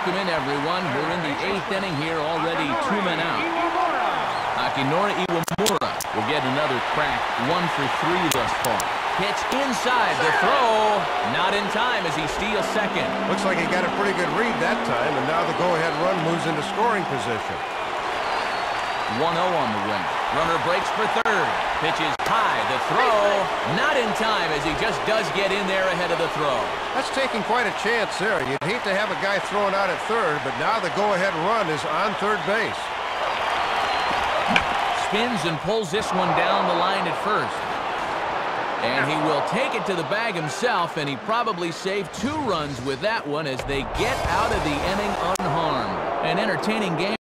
Welcome in, everyone. We're in the eighth inning here, already two men out. Akinori Iwamura will get another crack, one for three thus far. Pitch inside, the throw, not in time as he steals second. Looks like he got a pretty good read that time, and now the go-ahead run moves into scoring position. 1-0 on the wing. Runner breaks for third. Pitches high. The throw not in time as he just does get in there ahead of the throw. That's taking quite a chance there. You'd hate to have a guy thrown out at third, but now the go-ahead run is on third base. Spins and pulls this one down the line at first. And he will take it to the bag himself, and he probably saved two runs with that one as they get out of the inning unharmed. An entertaining game.